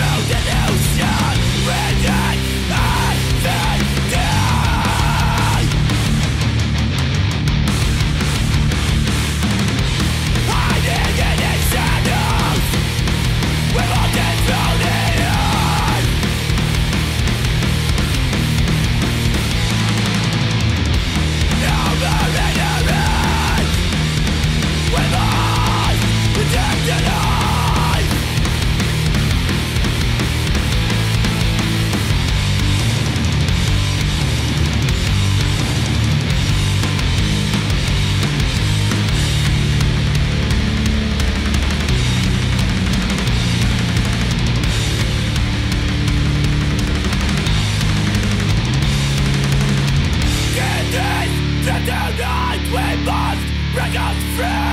through delusion Ringing break us free!